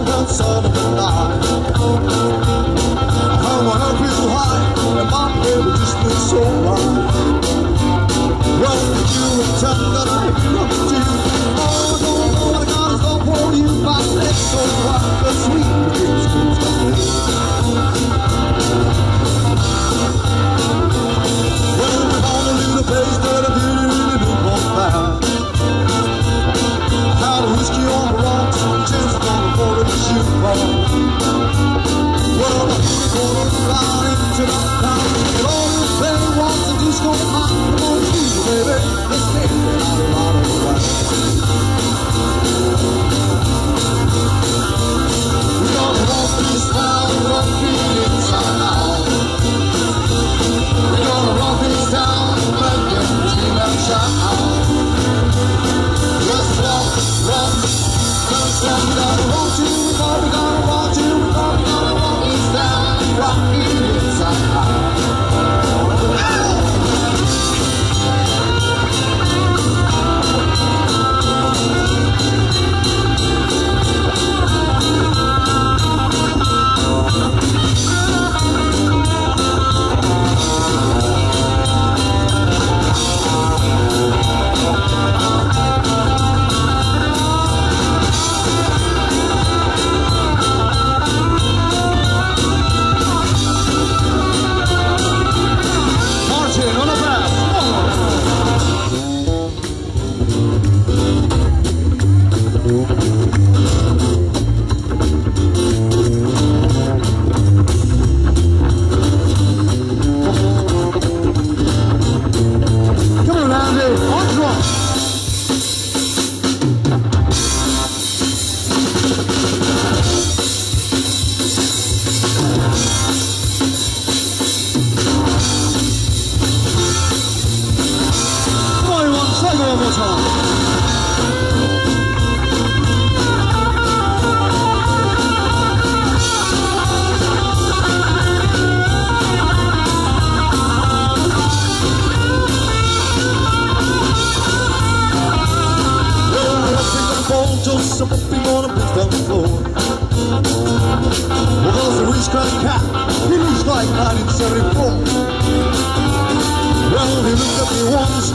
I'm of the on a real Sandar you. so if you wanna the floor Well, the rich kind cat, he looks like 1974 Well, he looked at me once,